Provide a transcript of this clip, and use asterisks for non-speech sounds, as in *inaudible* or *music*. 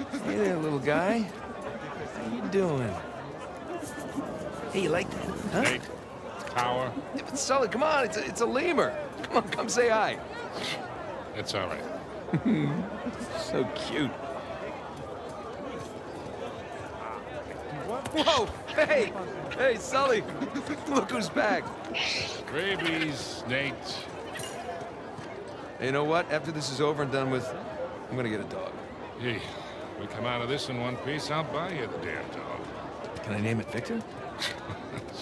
Hey there, little guy. How you doing? Hey, you like that, huh? Nate, Tower, Yeah, but Sully, come on, it's a, it's a lemur. Come on, come say hi. it's all right. *laughs* So cute. Whoa! Hey! Hey, Sully! Look who's back. Rabies, Nate. Hey, you know what? After this is over and done with, I'm gonna get a dog. Gee, we come out of this in one piece, I'll buy you the damn dog. Can I name it Victor? *laughs*